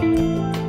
Música